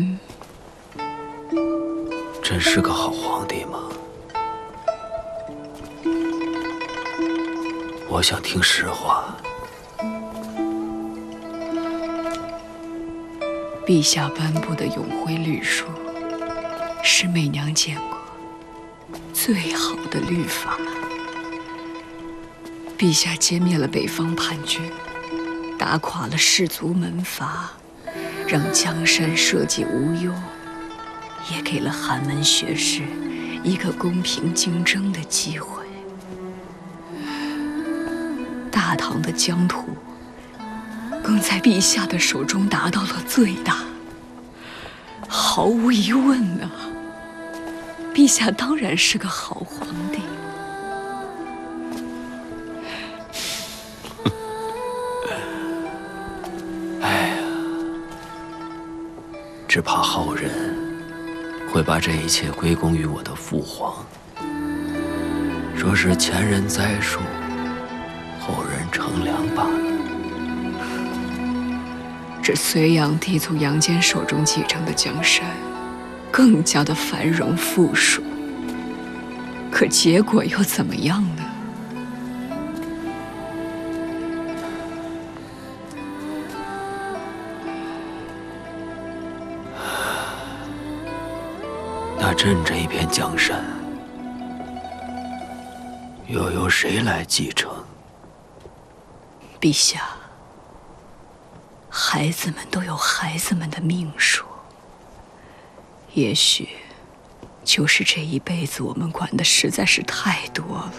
嗯，真是个好皇帝吗？我想听实话。陛下颁布的永徽律书，是媚娘见过最好的律法。陛下歼灭了北方叛军，打垮了士族门阀，让江山社稷无忧，也给了寒门学士一个公平竞争的机会。大唐的疆土，更在陛下的手中达到了最大。毫无疑问啊，陛下当然是个好皇帝。只怕后人会把这一切归功于我的父皇，说是前人栽树，后人乘凉罢了。这隋炀帝从杨坚手中继承的江山，更加的繁荣富庶。可结果又怎么样呢？那朕这一片江山，又由谁来继承？陛下，孩子们都有孩子们的命数。也许，就是这一辈子我们管的实在是太多了，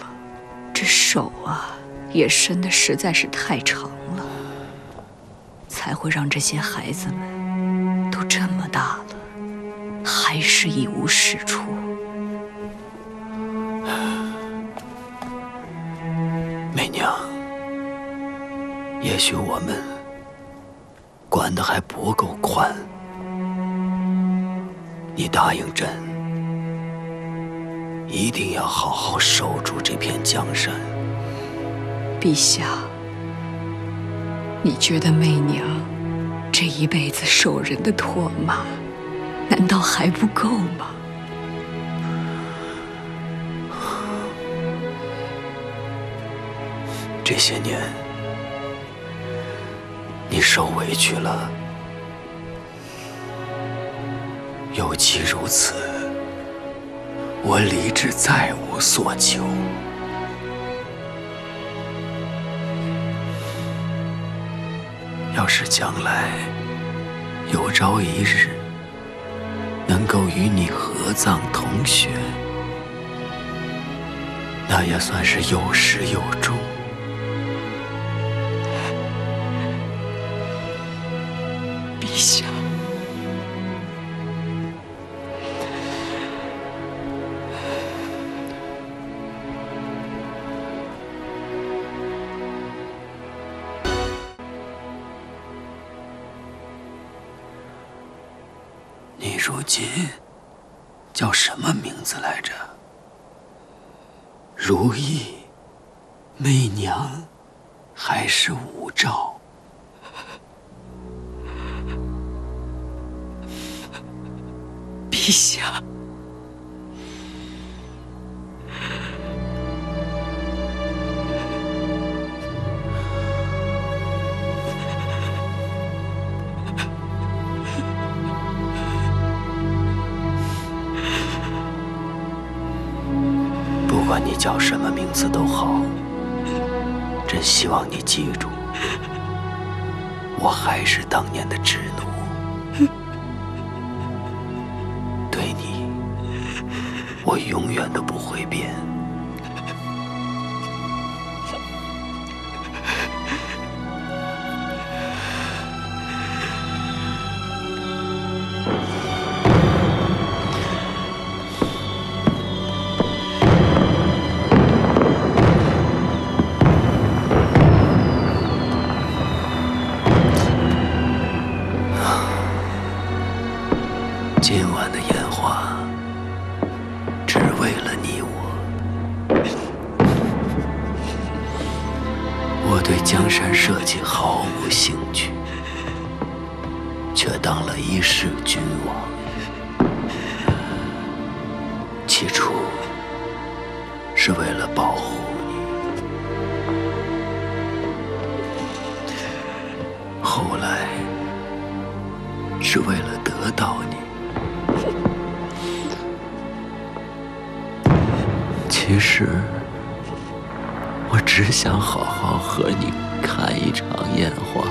这手啊也伸的实在是太长了，才会让这些孩子们都这么。还是一无是处。媚娘，也许我们管的还不够宽。你答应朕，一定要好好守住这片江山。陛下，你觉得媚娘这一辈子受人的唾骂？难道还不够吗？这些年，你受委屈了。有其如此，我李治再无所求。要是将来有朝一日，能够与你合葬同穴，那也算是有始有终。如今叫什么名字来着？如意、媚娘，还是武曌？陛下，管你叫什么名字都好，真希望你记住，我还是当年的执奴，对你，我永远都不会变。我对江山社稷毫无兴趣，却当了一世君王。起初是为了保护你，后来是为了得到你。其实，只想好好和你看一场烟花。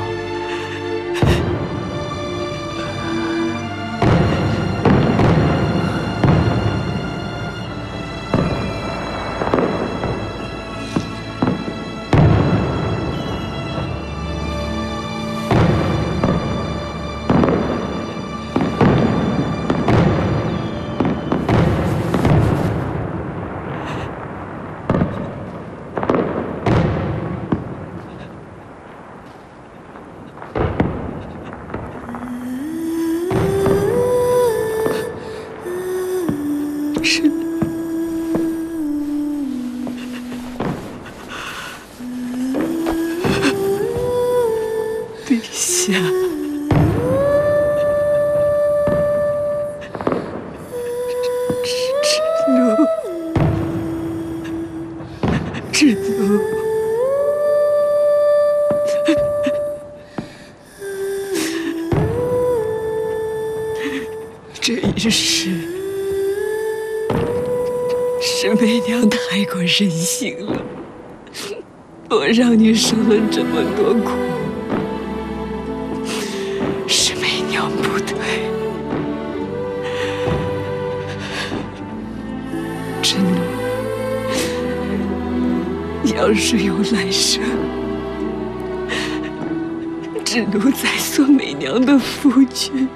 下，智奴，智奴，这一世。是媚娘太过任性了，我让你受了这么多苦，不对。真奴，要是有来生，只奴再做美娘的夫君。